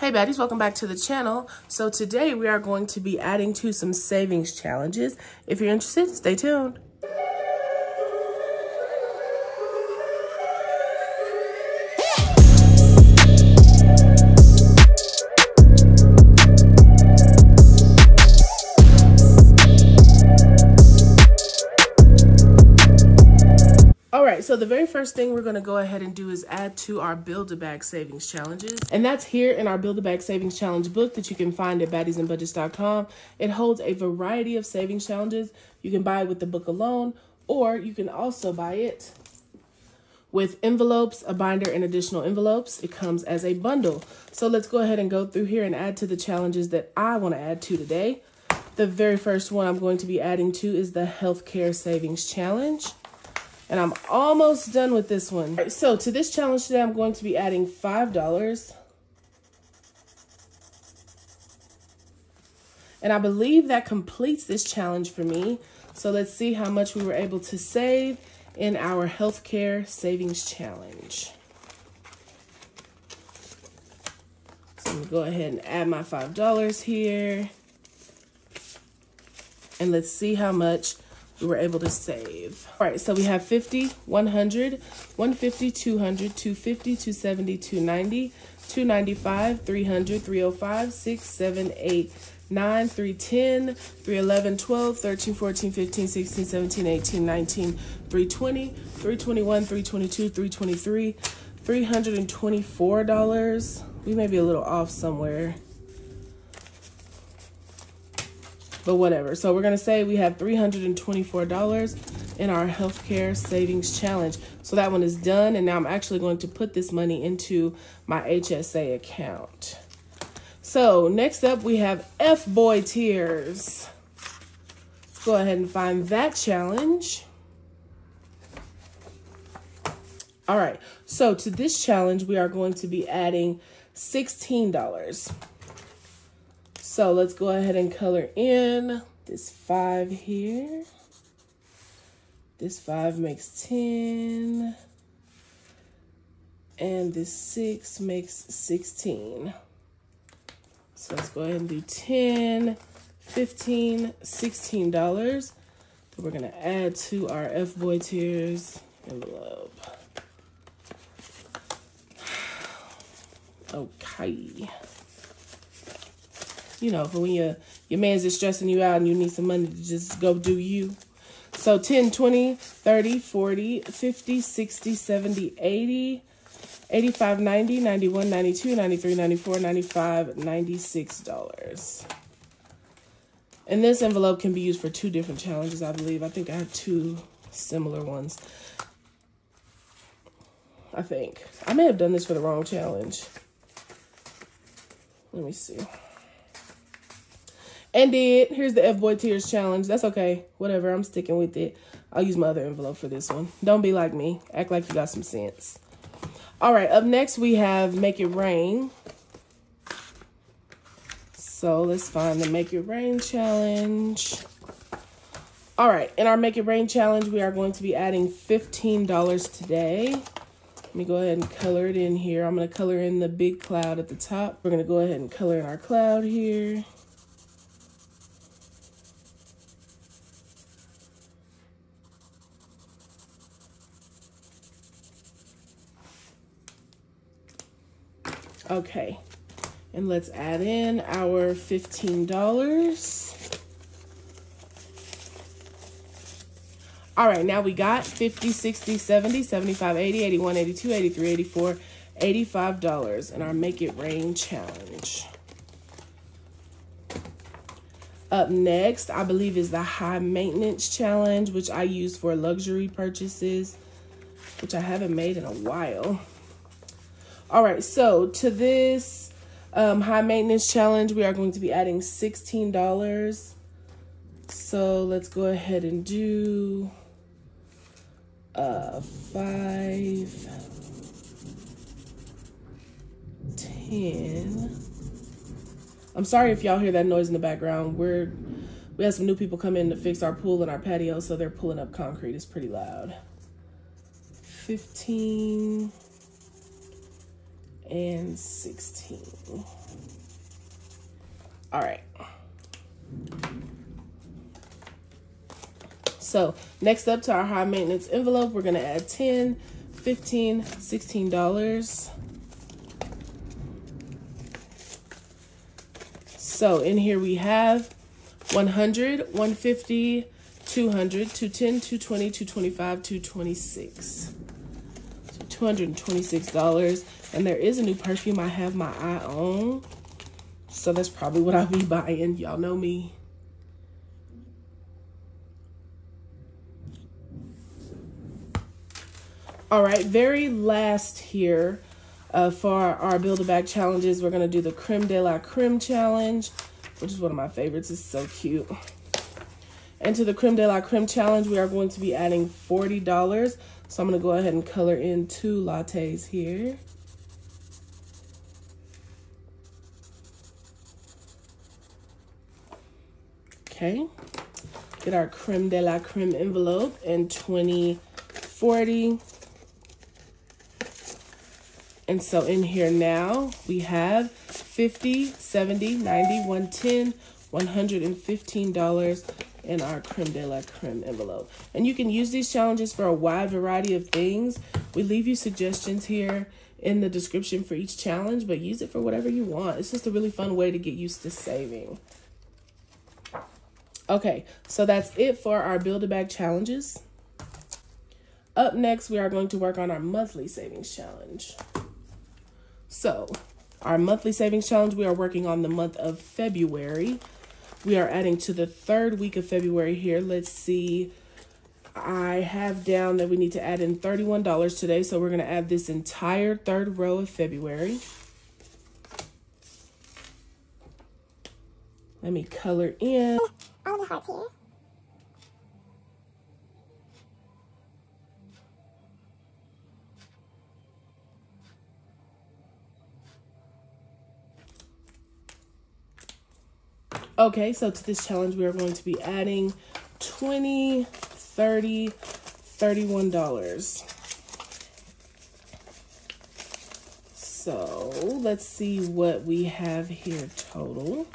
Hey baddies, welcome back to the channel. So today we are going to be adding to some savings challenges. If you're interested, stay tuned. Right, so the very first thing we're gonna go ahead and do is add to our Build-A-Bag Savings Challenges. And that's here in our Build-A-Bag Savings Challenge book that you can find at baddiesandbudgets.com. It holds a variety of savings challenges. You can buy it with the book alone, or you can also buy it with envelopes, a binder, and additional envelopes. It comes as a bundle. So let's go ahead and go through here and add to the challenges that I wanna add to today. The very first one I'm going to be adding to is the Healthcare Savings Challenge. And I'm almost done with this one. So to this challenge today, I'm going to be adding $5. And I believe that completes this challenge for me. So let's see how much we were able to save in our healthcare savings challenge. So I'm gonna go ahead and add my $5 here. And let's see how much we were able to save. All right, so we have 50, 100, 150, 200, 250, 270, 290, 295, 300, 305, 6, 7, 8, 9, 310, 311, 12, 13, 14, 15, 16, 17, 18, 19, 320, 321, 322, 323, $324. We may be a little off somewhere. But whatever. So we're going to say we have $324 in our healthcare savings challenge. So that one is done. And now I'm actually going to put this money into my HSA account. So next up, we have F-Boy Tears. Let's go ahead and find that challenge. All right, so to this challenge, we are going to be adding $16. So let's go ahead and color in this five here. This five makes 10. And this six makes 16. So let's go ahead and do 10, 15, $16 that we're gonna add to our F-Boy Tears envelope. Okay you know, for when your, your man's just stressing you out and you need some money to just go do you. So 10, 20, 30, 40, 50, 60, 70, 80, 85, 90, 91, 92, 93, 94, 95, $96. And this envelope can be used for two different challenges, I believe. I think I have two similar ones. I think. I may have done this for the wrong challenge. Let me see. And did. Here's the F-Boy Tears Challenge. That's okay. Whatever. I'm sticking with it. I'll use my other envelope for this one. Don't be like me. Act like you got some sense. All right. Up next, we have Make It Rain. So let's find the Make It Rain Challenge. All right. In our Make It Rain Challenge, we are going to be adding $15 today. Let me go ahead and color it in here. I'm going to color in the big cloud at the top. We're going to go ahead and color in our cloud here. Okay, and let's add in our $15. All right, now we got 50, 60, 70, 75, 80, 81, 82, 83, 84, $85 in our Make It Rain challenge. Up next, I believe is the high maintenance challenge, which I use for luxury purchases, which I haven't made in a while. All right, so to this um, high maintenance challenge, we are going to be adding $16. So let's go ahead and do uh, five, 10. I'm sorry if y'all hear that noise in the background. We're, we have some new people come in to fix our pool and our patio, so they're pulling up concrete. It's pretty loud. 15, and 16. All right. So next up to our high maintenance envelope, we're gonna add 10, 15, 16 dollars. So in here we have 100, 150, 200, 210, 220, 225, 226. So $226. And there is a new perfume I have my eye on. So that's probably what I'll be buying. Y'all know me. All right, very last here uh, for our Build-A-Bag challenges, we're going to do the Creme de la Creme challenge, which is one of my favorites. It's so cute. And to the Creme de la Creme challenge, we are going to be adding $40. So I'm going to go ahead and color in two lattes here. Okay. Get our Creme de la Creme envelope in 2040. And so in here now, we have 50, 70, 90, 110, $115 in our creme de la creme envelope. And you can use these challenges for a wide variety of things. We leave you suggestions here in the description for each challenge, but use it for whatever you want. It's just a really fun way to get used to saving. Okay, so that's it for our Build-A-Bag challenges. Up next, we are going to work on our monthly savings challenge. So our monthly savings challenge, we are working on the month of February. We are adding to the third week of February here. Let's see. I have down that we need to add in $31 today. So we're going to add this entire third row of February. Let me color in. All the hearts here. Okay, so to this challenge, we are going to be adding 20, 30, $31. So let's see what we have here total.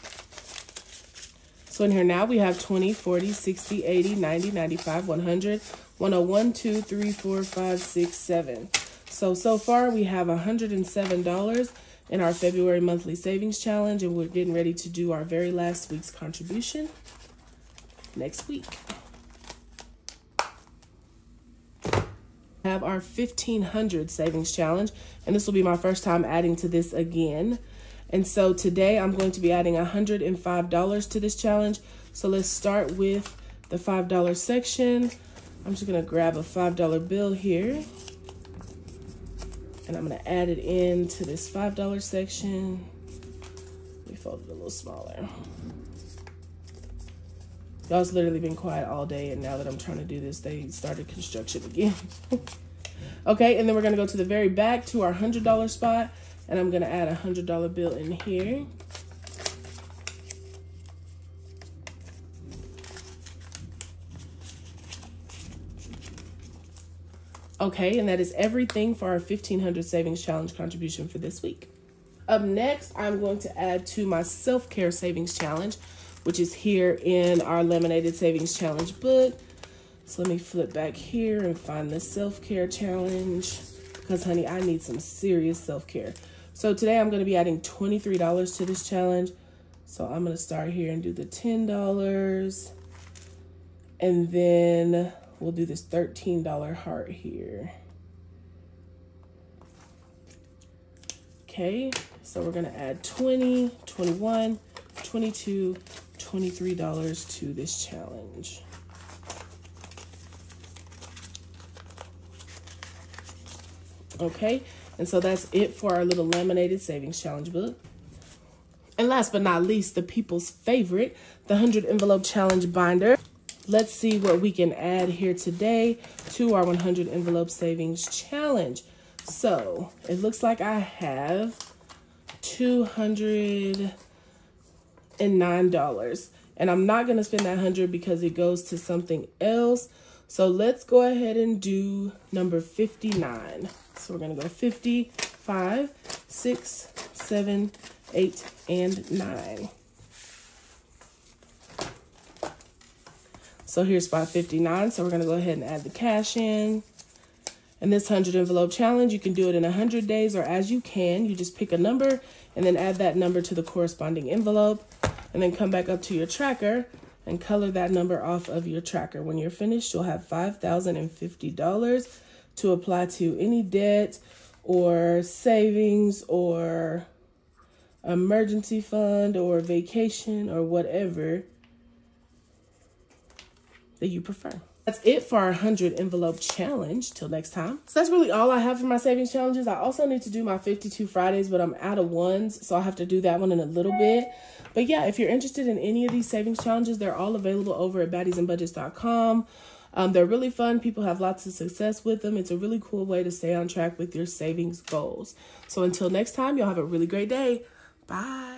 So in here now we have 20, 40, 60, 80, 90, 95, 100, 101, 2, 3, 4, 5, 6, 7. So, so far we have $107 in our February monthly savings challenge, and we're getting ready to do our very last week's contribution next week. have our 1500 savings challenge and this will be my first time adding to this again and so today I'm going to be adding $105 to this challenge so let's start with the $5 section I'm just gonna grab a $5 bill here and I'm gonna add it into this $5 section. Let me fold it a little smaller. Y'all's literally been quiet all day and now that I'm trying to do this, they started construction again. okay, and then we're gonna go to the very back to our $100 spot and I'm gonna add a $100 bill in here. Okay, and that is everything for our 1500 savings challenge contribution for this week. Up next, I'm going to add to my self-care savings challenge, which is here in our laminated savings challenge book. So let me flip back here and find the self-care challenge because honey, I need some serious self-care. So today I'm going to be adding $23 to this challenge. So I'm going to start here and do the $10 and then we'll do this $13 heart here. Okay, so we're gonna add 20, 21, 22, $23 to this challenge. Okay, and so that's it for our little laminated savings challenge book. And last but not least, the people's favorite, the 100 envelope challenge binder. Let's see what we can add here today to our 100 envelope savings challenge. So it looks like I have $209. And I'm not going to spend that 100 because it goes to something else. So let's go ahead and do number 59. So we're going to go 55 six, seven, eight, and nine. So here's spot 59. So we're going to go ahead and add the cash in. And this 100 envelope challenge, you can do it in 100 days or as you can. You just pick a number and then add that number to the corresponding envelope. And then come back up to your tracker and color that number off of your tracker. When you're finished, you'll have $5,050 to apply to any debt or savings or emergency fund or vacation or whatever that you prefer. That's it for our 100 envelope challenge. Till next time. So that's really all I have for my savings challenges. I also need to do my 52 Fridays, but I'm out of ones, so I'll have to do that one in a little bit. But yeah, if you're interested in any of these savings challenges, they're all available over at baddiesandbudgets.com. Um, they're really fun. People have lots of success with them. It's a really cool way to stay on track with your savings goals. So until next time, y'all have a really great day. Bye.